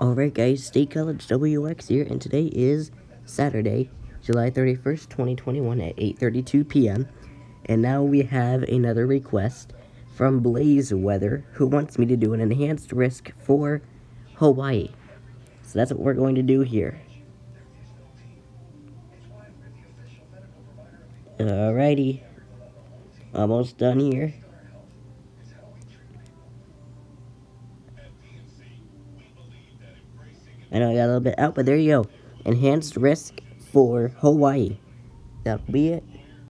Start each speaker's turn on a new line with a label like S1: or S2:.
S1: Alright guys, State College WX here, and today is Saturday, July 31st, 2021 at 8.32 p.m. And now we have another request from Blaze Weather, who wants me to do an enhanced risk for Hawaii. So that's what we're going to do here. Alrighty, almost done here. I know I got a little bit out, but there you go. Enhanced risk for Hawaii. That'll be it.